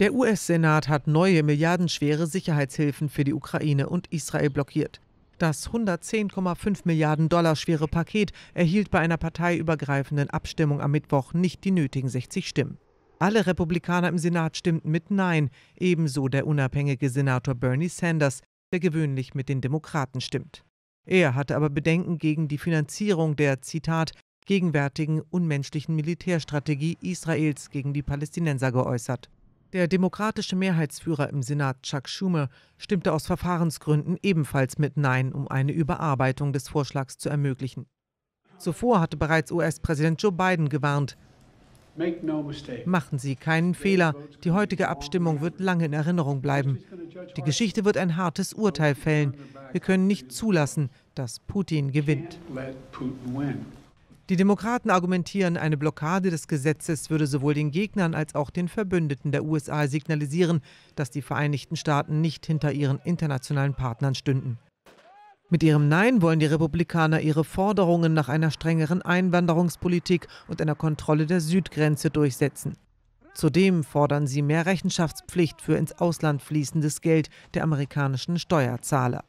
Der US-Senat hat neue milliardenschwere Sicherheitshilfen für die Ukraine und Israel blockiert. Das 110,5 Milliarden Dollar schwere Paket erhielt bei einer parteiübergreifenden Abstimmung am Mittwoch nicht die nötigen 60 Stimmen. Alle Republikaner im Senat stimmten mit Nein, ebenso der unabhängige Senator Bernie Sanders, der gewöhnlich mit den Demokraten stimmt. Er hatte aber Bedenken gegen die Finanzierung der, Zitat, gegenwärtigen unmenschlichen Militärstrategie Israels gegen die Palästinenser geäußert. Der demokratische Mehrheitsführer im Senat Chuck Schumer stimmte aus Verfahrensgründen ebenfalls mit Nein, um eine Überarbeitung des Vorschlags zu ermöglichen. Zuvor hatte bereits US-Präsident Joe Biden gewarnt. Machen Sie keinen Fehler, die heutige Abstimmung wird lange in Erinnerung bleiben. Die Geschichte wird ein hartes Urteil fällen. Wir können nicht zulassen, dass Putin gewinnt. Die Demokraten argumentieren, eine Blockade des Gesetzes würde sowohl den Gegnern als auch den Verbündeten der USA signalisieren, dass die Vereinigten Staaten nicht hinter ihren internationalen Partnern stünden. Mit ihrem Nein wollen die Republikaner ihre Forderungen nach einer strengeren Einwanderungspolitik und einer Kontrolle der Südgrenze durchsetzen. Zudem fordern sie mehr Rechenschaftspflicht für ins Ausland fließendes Geld der amerikanischen Steuerzahler.